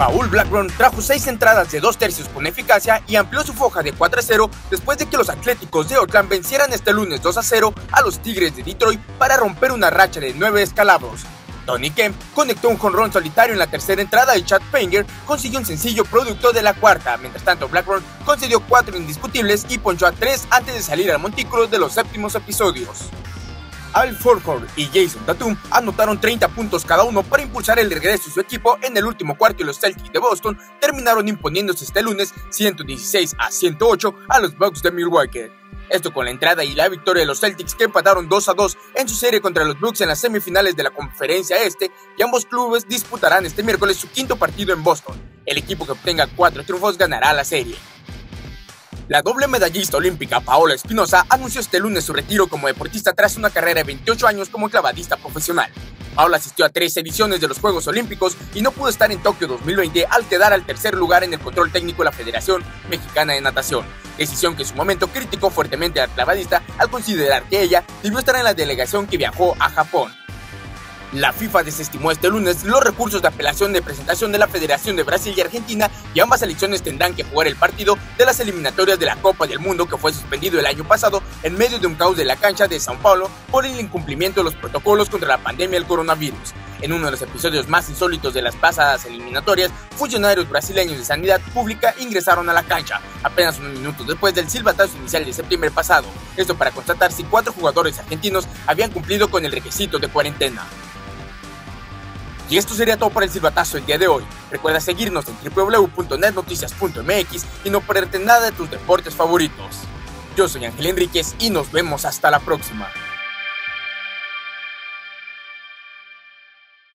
Paul Blackburn trajo seis entradas de dos tercios con eficacia y amplió su foja de 4 a 0 después de que los Atléticos de Oakland vencieran este lunes 2 a 0 a los Tigres de Detroit para romper una racha de nueve escalabros. Tony Kemp conectó un jonrón solitario en la tercera entrada y Chad Panger consiguió un sencillo producto de la cuarta. Mientras tanto, Blackburn concedió cuatro indiscutibles y ponchó a tres antes de salir al montículo de los séptimos episodios. Al Forford y Jason Tatum anotaron 30 puntos cada uno para impulsar el regreso de su equipo en el último cuarto y los Celtics de Boston terminaron imponiéndose este lunes 116 a 108 a los Bucks de Milwaukee. Esto con la entrada y la victoria de los Celtics que empataron 2 a 2 en su serie contra los Bucks en las semifinales de la conferencia este y ambos clubes disputarán este miércoles su quinto partido en Boston. El equipo que obtenga cuatro triunfos ganará la serie. La doble medallista olímpica Paola Espinosa anunció este lunes su retiro como deportista tras una carrera de 28 años como clavadista profesional. Paola asistió a tres ediciones de los Juegos Olímpicos y no pudo estar en Tokio 2020 al quedar al tercer lugar en el control técnico de la Federación Mexicana de Natación, decisión que en su momento criticó fuertemente al clavadista al considerar que ella debió estar en la delegación que viajó a Japón. La FIFA desestimó este lunes los recursos de apelación de presentación de la Federación de Brasil y Argentina y ambas selecciones tendrán que jugar el partido de las eliminatorias de la Copa del Mundo que fue suspendido el año pasado en medio de un caos de la cancha de Sao Paulo por el incumplimiento de los protocolos contra la pandemia del coronavirus. En uno de los episodios más insólitos de las pasadas eliminatorias, funcionarios brasileños de sanidad pública ingresaron a la cancha apenas unos minutos después del silbatazo inicial de septiembre pasado, esto para constatar si cuatro jugadores argentinos habían cumplido con el requisito de cuarentena. Y esto sería todo para el silbatazo el día de hoy. Recuerda seguirnos en www.netnoticias.mx y no perderte nada de tus deportes favoritos. Yo soy Ángel Enríquez y nos vemos hasta la próxima.